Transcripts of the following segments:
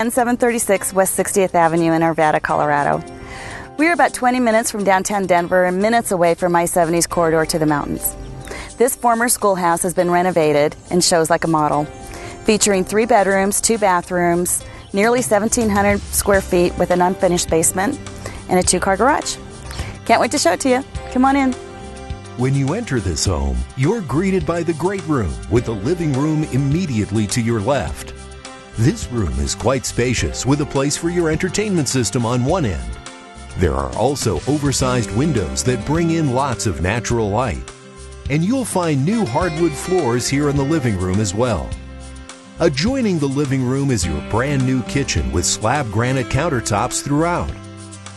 and 736 West 60th Avenue in Arvada, Colorado. We are about 20 minutes from downtown Denver and minutes away from I 70's corridor to the mountains. This former schoolhouse has been renovated and shows like a model, featuring three bedrooms, two bathrooms, nearly 1,700 square feet with an unfinished basement, and a two car garage. Can't wait to show it to you. Come on in. When you enter this home, you're greeted by the great room with the living room immediately to your left. This room is quite spacious with a place for your entertainment system on one end. There are also oversized windows that bring in lots of natural light. And you'll find new hardwood floors here in the living room as well. Adjoining the living room is your brand new kitchen with slab granite countertops throughout.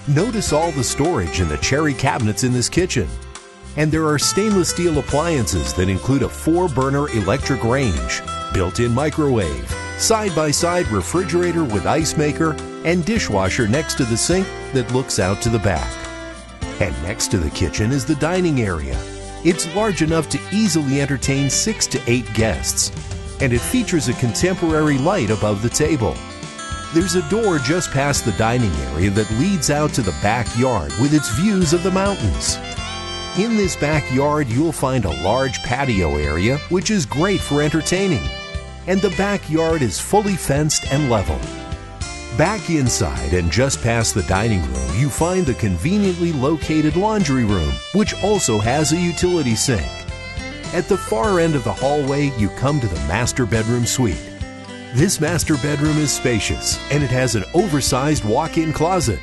Notice all the storage in the cherry cabinets in this kitchen. And there are stainless steel appliances that include a four burner electric range, built in microwave, side by side refrigerator with ice maker, and dishwasher next to the sink that looks out to the back. And next to the kitchen is the dining area. It's large enough to easily entertain six to eight guests, and it features a contemporary light above the table. There's a door just past the dining area that leads out to the backyard with its views of the mountains. In this backyard, you'll find a large patio area, which is great for entertaining. And the backyard is fully fenced and level. Back inside and just past the dining room, you find the conveniently located laundry room, which also has a utility sink. At the far end of the hallway, you come to the master bedroom suite. This master bedroom is spacious and it has an oversized walk in closet.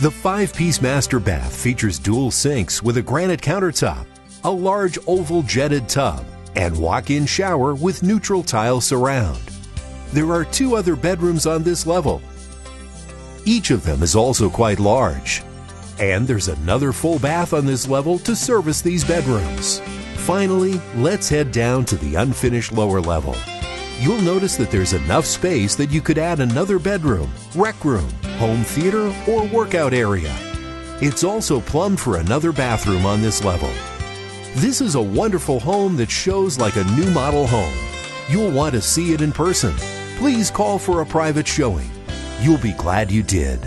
The five piece master bath features dual sinks with a granite countertop, a large oval jetted tub, and walk in shower with neutral tile surround. There are two other bedrooms on this level. Each of them is also quite large. And there's another full bath on this level to service these bedrooms. Finally, let's head down to the unfinished lower level you'll notice that there's enough space that you could add another bedroom, rec room, home theater, or workout area. It's also plumbed for another bathroom on this level. This is a wonderful home that shows like a new model home. You'll want to see it in person. Please call for a private showing. You'll be glad you did.